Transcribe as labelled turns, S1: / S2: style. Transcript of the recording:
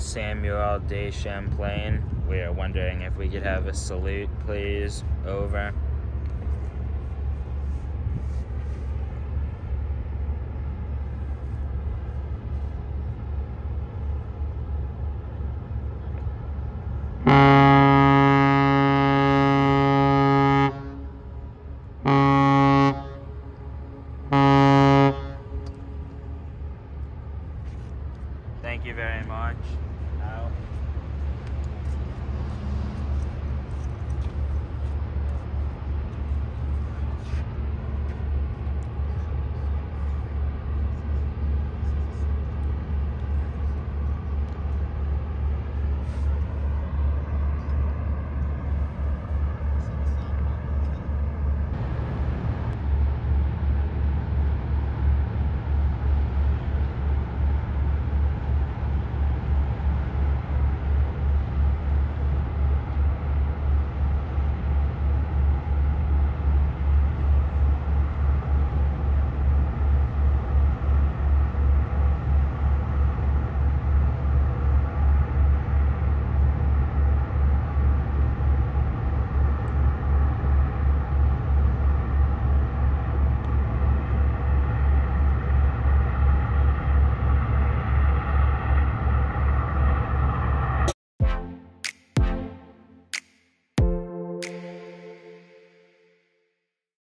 S1: Samuel de Champlain. We are wondering if we could have a salute, please. Over. Thank you very much now.